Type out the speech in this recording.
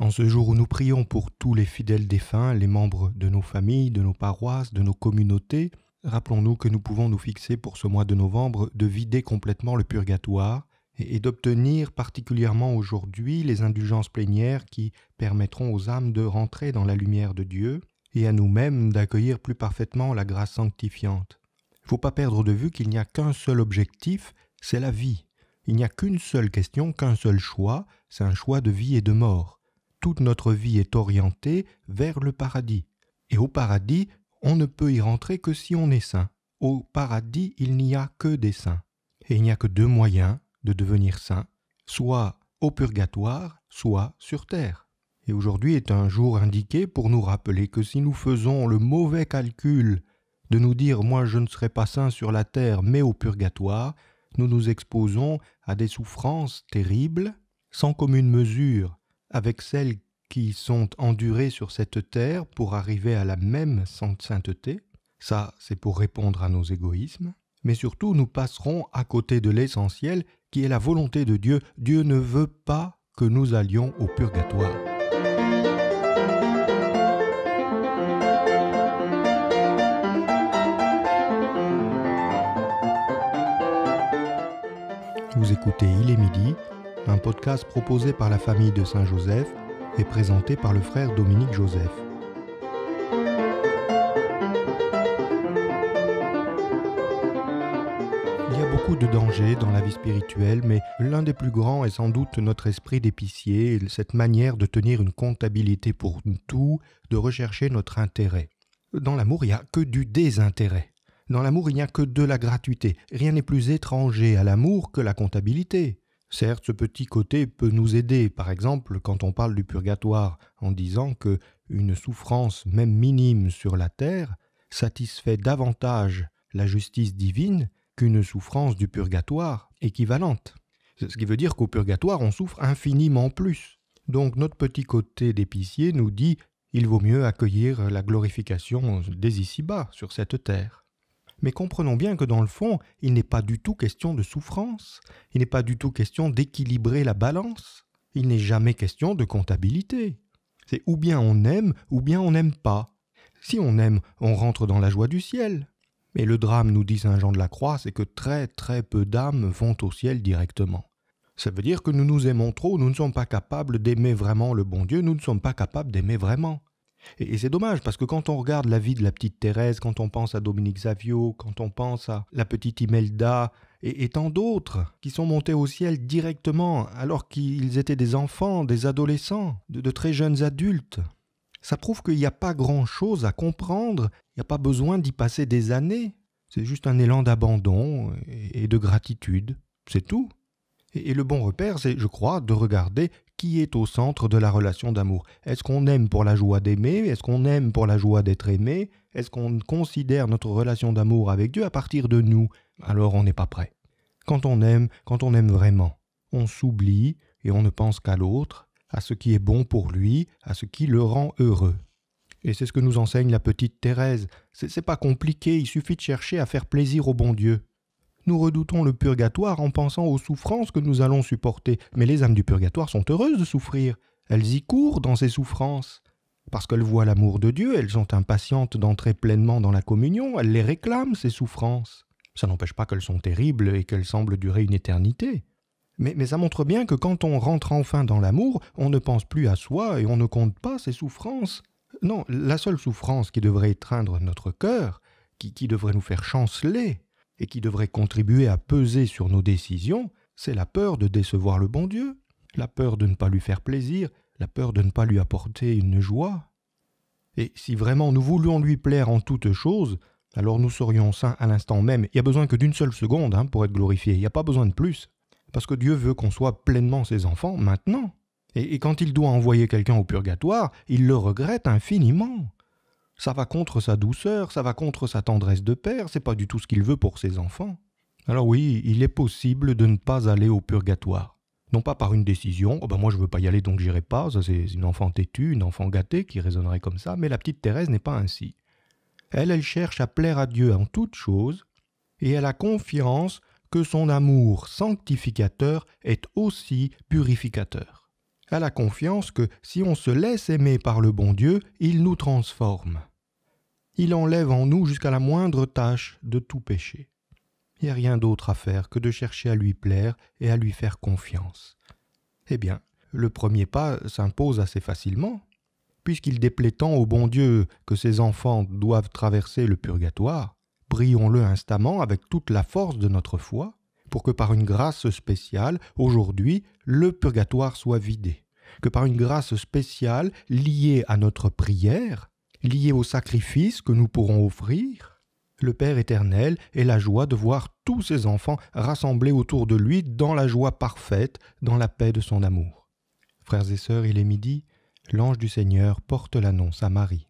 En ce jour où nous prions pour tous les fidèles défunts, les membres de nos familles, de nos paroisses, de nos communautés, rappelons-nous que nous pouvons nous fixer pour ce mois de novembre de vider complètement le purgatoire et d'obtenir particulièrement aujourd'hui les indulgences plénières qui permettront aux âmes de rentrer dans la lumière de Dieu et à nous-mêmes d'accueillir plus parfaitement la grâce sanctifiante. Il ne faut pas perdre de vue qu'il n'y a qu'un seul objectif, c'est la vie. Il n'y a qu'une seule question, qu'un seul choix, c'est un choix de vie et de mort toute notre vie est orientée vers le paradis. Et au paradis, on ne peut y rentrer que si on est saint. Au paradis, il n'y a que des saints. Et il n'y a que deux moyens de devenir saint, soit au purgatoire, soit sur terre. Et aujourd'hui est un jour indiqué pour nous rappeler que si nous faisons le mauvais calcul de nous dire moi je ne serai pas saint sur la terre mais au purgatoire, nous nous exposons à des souffrances terribles, sans commune mesure avec celles qui sont endurées sur cette terre pour arriver à la même sainteté. Ça, c'est pour répondre à nos égoïsmes. Mais surtout, nous passerons à côté de l'essentiel qui est la volonté de Dieu. Dieu ne veut pas que nous allions au purgatoire. Vous écoutez Il est midi un podcast proposé par la famille de Saint-Joseph et présenté par le frère Dominique Joseph. Il y a beaucoup de dangers dans la vie spirituelle, mais l'un des plus grands est sans doute notre esprit d'épicier, cette manière de tenir une comptabilité pour tout, de rechercher notre intérêt. Dans l'amour, il n'y a que du désintérêt. Dans l'amour, il n'y a que de la gratuité. Rien n'est plus étranger à l'amour que la comptabilité. Certes, ce petit côté peut nous aider, par exemple, quand on parle du purgatoire, en disant que une souffrance, même minime sur la terre, satisfait davantage la justice divine qu'une souffrance du purgatoire équivalente. Ce qui veut dire qu'au purgatoire, on souffre infiniment plus. Donc notre petit côté d'épicier nous dit il vaut mieux accueillir la glorification des ici-bas sur cette terre. Mais comprenons bien que dans le fond, il n'est pas du tout question de souffrance, il n'est pas du tout question d'équilibrer la balance, il n'est jamais question de comptabilité. C'est ou bien on aime, ou bien on n'aime pas. Si on aime, on rentre dans la joie du ciel. Mais le drame, nous dit Saint Jean de la Croix, c'est que très très peu d'âmes vont au ciel directement. Ça veut dire que nous nous aimons trop, nous ne sommes pas capables d'aimer vraiment le bon Dieu, nous ne sommes pas capables d'aimer vraiment. Et, c'est dommage parce que quand on regarde la vie de la petite Thérèse, quand on pense à Dominique Zavio, quand on pense à la petite Imelda et, tant d'autres qui sont montés au ciel directement alors qu'ils étaient des enfants, des adolescents, de, très jeunes adultes, ça prouve qu'il n'y a pas grand-chose à comprendre, il n'y a pas besoin d'y passer des années. C'est juste un élan d'abandon et de gratitude, c'est tout. Et le bon repère, c'est, je crois, de regarder qui est au centre de la relation d'amour? Est-ce qu'on aime pour la joie d'aimer? Est-ce qu'on aime pour la joie d'être aimé? Est-ce qu'on considère notre relation d'amour avec Dieu à partir de nous? Alors on n'est pas prêt. Quand on aime, quand on aime vraiment, on s'oublie et on ne pense qu'à l'autre, à ce qui est bon pour lui, à ce qui le rend heureux. Et c'est ce que nous enseigne la petite Thérèse. C'est pas compliqué, il suffit de chercher à faire plaisir au bon Dieu. Nous redoutons le purgatoire en pensant aux souffrances que nous allons supporter, mais les âmes du purgatoire sont heureuses de souffrir. Elles y courent dans ces souffrances. Parce qu'elles voient l'amour de Dieu, elles sont impatientes d'entrer pleinement dans la communion, elles les réclament, ces souffrances. Ça n'empêche pas qu'elles sont terribles et qu'elles semblent durer une éternité. Mais, ça montre bien que quand on rentre enfin dans l'amour, on ne pense plus à soi et on ne compte pas ses souffrances. Non, la seule souffrance qui devrait étreindre notre cœur, qui devrait nous faire chanceler, et qui devrait contribuer à peser sur nos décisions, c'est la peur de décevoir le bon Dieu, la peur de ne pas lui faire plaisir, la peur de ne pas lui apporter une joie. Et si vraiment nous voulions lui plaire en toutes choses, alors nous serions saints à l'instant même. Il n'y a besoin que d'une seule seconde hein, pour être glorifié, il n'y a pas besoin de plus. Parce que Dieu veut qu'on soit pleinement ses enfants maintenant. et quand il doit envoyer quelqu'un au purgatoire, il le regrette infiniment. Ça va contre sa douceur, ça va contre sa tendresse de père, c'est pas du tout ce qu'il veut pour ses enfants. Alors oui, il est possible de ne pas aller au purgatoire. Non pas par une décision, oh ben moi je veux pas y aller donc j'irai pas, ça c'est une enfant têtue, une enfant gâtée qui raisonnerait comme ça, mais la petite Thérèse n'est pas ainsi. Elle, elle cherche à plaire à Dieu en toutes choses, et elle a confiance que son amour sanctificateur est aussi purificateur. À la confiance que si on se laisse aimer par le bon Dieu, il nous transforme. Il enlève en nous jusqu'à la moindre tâche de tout péché. Il n'y a rien d'autre à faire que de chercher à lui plaire et à lui faire confiance. Eh bien, le premier pas s'impose assez facilement, puisqu'il déplaît tant au bon Dieu que ses enfants doivent traverser le purgatoire, prions-le instamment avec toute la force de notre foi, pour que par une grâce spéciale, aujourd'hui, le purgatoire soit vidé, que par une grâce spéciale liée à notre prière, liée au sacrifice que nous pourrons offrir, le Père éternel ait la joie de voir tous ses enfants rassemblés autour de lui dans la joie parfaite, dans la paix de son amour. Frères et sœurs, il est midi, l'ange du Seigneur porte l'annonce à Marie.